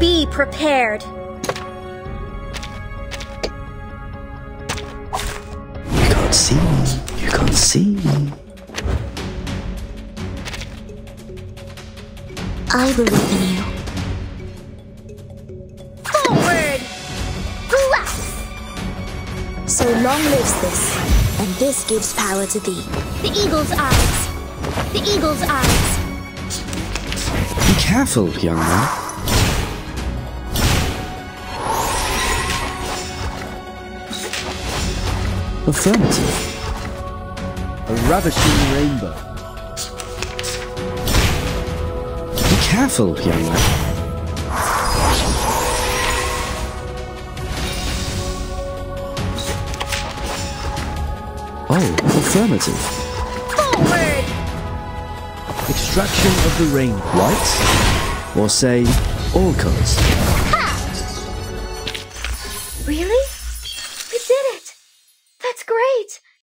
Be prepared. You can't see me. You can't see me. I believe in you. Forward! So long lives this, and this gives power to thee. The eagle's eyes. The eagle's eyes. Be careful, young man. Affirmative. A ravishing rainbow. Be careful, young man. Oh, affirmative. Forward! Extraction of the rainbow. White? Or say, all colours? Really? That's great!